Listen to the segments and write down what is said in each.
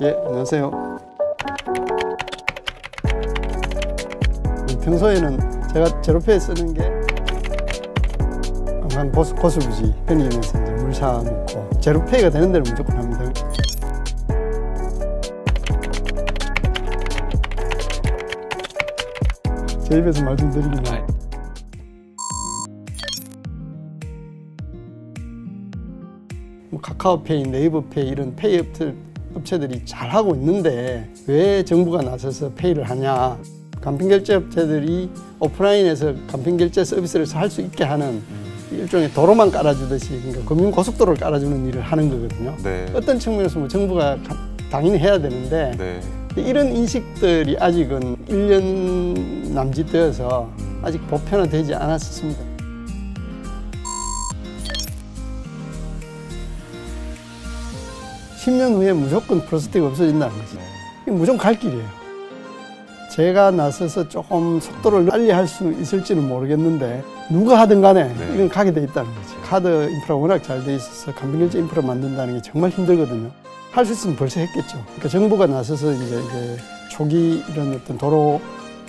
예, 안녕하세요. 평소에는 제가 제로페이 쓰는 게 항상 고수, 고수부지 편의점에서 이제 물 사 먹고 제로페이가 되는 데는 무조건 합니다. 제 입에서 말씀드리기는 뭐 카카오페이, 네이버페이 이런 페이 업체, 업체들이 잘 하고 있는데 왜 정부가 나서서 페이를 하냐? 간편 결제 업체들이 오프라인에서 간편 결제 서비스를 할 수 있게 하는 일종의 도로만 깔아주듯이 그러니까 금융 고속도로를 깔아주는 일을 하는 거거든요. 네. 어떤 측면에서 뭐 정부가 가- 당연히 해야 되는데 네. 이런 인식들이 아직은 1년 남짓 되어서 아직 보편화되지 않았습니다. 십년 후에 무조건 플라스틱 없어진다는 거지. 무조건 갈 길이에요. 제가 나서서 조금 속도를 빨리 할 수 있을지는 모르겠는데 누가 하든 간에 네. 이건 가게 돼 있다는 거지. 카드 인프라가 워낙 잘 돼 있어서 간편결제 인프라 만든다는 게 정말 힘들거든요. 할 수 있으면 벌써 했겠죠. 그러니까 정부가 나서서 이제, 이제 초기 이런 어떤 도로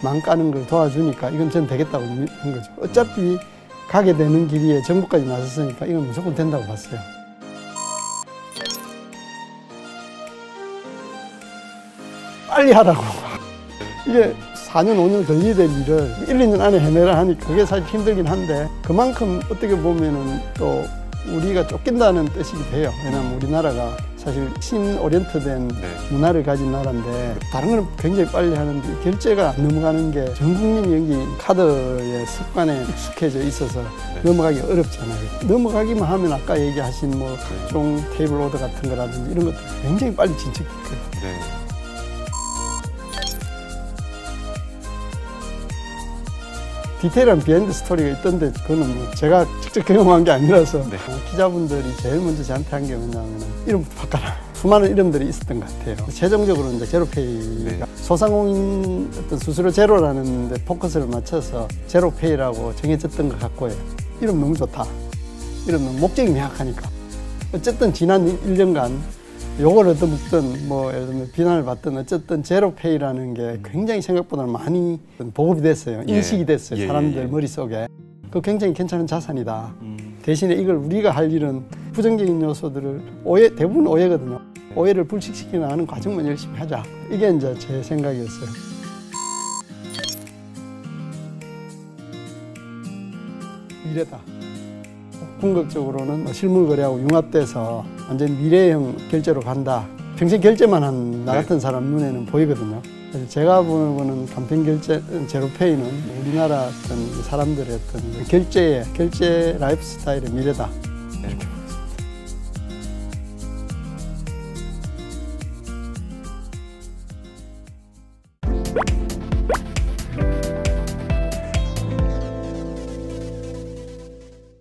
망 까는 걸 도와주니까 이건 전 되겠다고 믿는 거죠. 어차피 가게 되는 길이에 정부까지 나섰으니까 이건 무조건 된다고 봤어요. 빨리 하라고. 이게 4년, 5년 걸려야 될 일을 1, 2년 안에 해내라 하니까 그게 사실 힘들긴 한데 그만큼 어떻게 보면은 또 우리가 쫓긴다는 뜻이기도 해요. 왜냐하면 우리나라가 사실 신오리엔트된 네. 문화를 가진 나라인데 다른 거는 굉장히 빨리 하는데 결제가 안 넘어가는 게 전 국민이 여기 카드의 습관에 익숙해져 있어서 네. 넘어가기 어렵잖아요. 넘어가기만 하면 아까 얘기하신 뭐 각종 테이블 오더 같은 거라든지 이런 것도 굉장히 빨리 진척돼요. 디테일한 비하인드 스토리가 있던데 그거는 뭐 제가 직접 경험한 게 아니라서 네. 어, 기자분들이 제일 먼저 저한테 한 게 뭐냐면 이름부터 바꿔라. 수많은 이름들이 있었던 것 같아요. 최종적으로 이제 제로페이가 네. 소상공인 어떤 수수료 제로라는 데 포커스를 맞춰서 제로페이라고 정해졌던 것 같고요. 이름 너무 좋다. 이름 너무 목적이 명확하니까. 어쨌든 지난 1년간 얻든 묻든 뭐 예를 들면 비난을 받든 어쨌든 제로페이라는 게 굉장히 생각보다 많이 보급이 됐어요. 예. 인식이 됐어요. 예, 사람들 예, 예. 머릿속에. 그 굉장히 괜찮은 자산이다. 음. 대신에 이걸 우리가 할 일은 부정적인 요소들을 오해, 대부분 오해거든요. 오해를 불식시키 나가는 과정만 열심히 하자. 이게 이제 제 생각이었어요. 미래다. 궁극적으로는 뭐 실물 거래하고 융합돼서 완전 미래형 결제로 간다. 평생 결제만 한나 네. 같은 사람 눈에는 보이거든요. 그래서 제가 보는 거는 간편 결제 제로페이는 우리나라 어떤 사람들의 어떤 결제의 결제 라이프 스타일의 미래다. 이렇게 보겠습니다.